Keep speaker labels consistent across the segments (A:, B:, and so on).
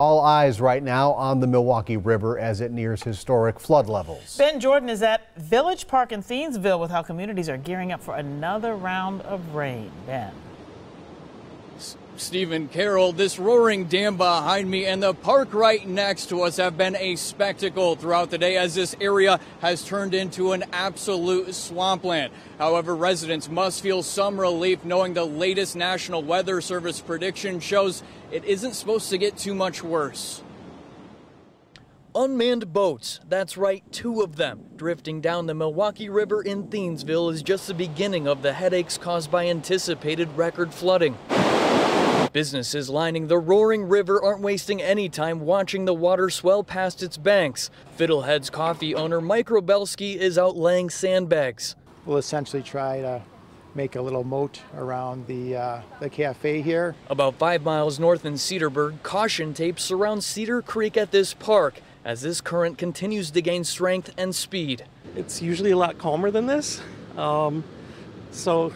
A: All eyes right now on the Milwaukee River as it nears historic flood levels.
B: Ben Jordan is at Village Park in Thiensville with how communities are gearing up for another round of rain. Ben.
C: Stephen Carroll, this roaring dam behind me and the park right next to us have been a spectacle throughout the day as this area has turned into an absolute swampland. However, residents must feel some relief knowing the latest National Weather Service prediction shows it isn't supposed to get too much worse.
D: Unmanned boats, that's right, two of them, drifting down the Milwaukee River in Thiensville is just the beginning of the headaches caused by anticipated record flooding. Businesses lining the roaring river aren't wasting any time watching the water swell past its banks. Fiddlehead's coffee owner Mike Robelski is out laying sandbags.
E: We'll essentially try to make a little moat around the, uh, the cafe here.
D: About five miles north in Cedarburg, caution tape surrounds Cedar Creek at this park as this current continues to gain strength and speed.
F: It's usually a lot calmer than this, um, so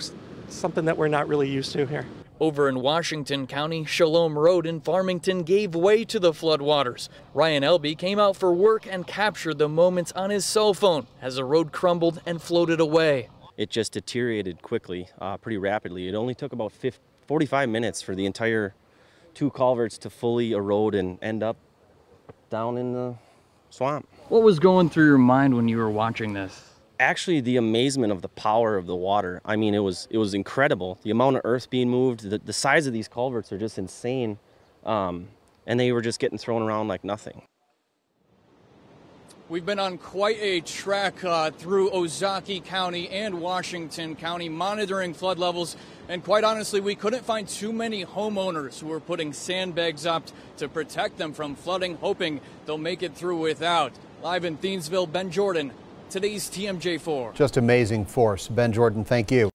F: something that we're not really used to here.
D: Over in Washington County, Shalom Road in Farmington gave way to the floodwaters. Ryan Elby came out for work and captured the moments on his cell phone as the road crumbled and floated away.
G: It just deteriorated quickly, uh, pretty rapidly. It only took about 50, 45 minutes for the entire two culverts to fully erode and end up down in the swamp.
D: What was going through your mind when you were watching this?
G: Actually the amazement of the power of the water. I mean, it was it was incredible. The amount of earth being moved, the, the size of these culverts are just insane, um, and they were just getting thrown around like nothing.
C: We've been on quite a trek uh, through Ozaukee County and Washington County, monitoring flood levels. And quite honestly, we couldn't find too many homeowners who were putting sandbags up to protect them from flooding, hoping they'll make it through without. Live in Thiensville, Ben Jordan, today's TMJ4.
A: Just amazing force. Ben Jordan, thank you.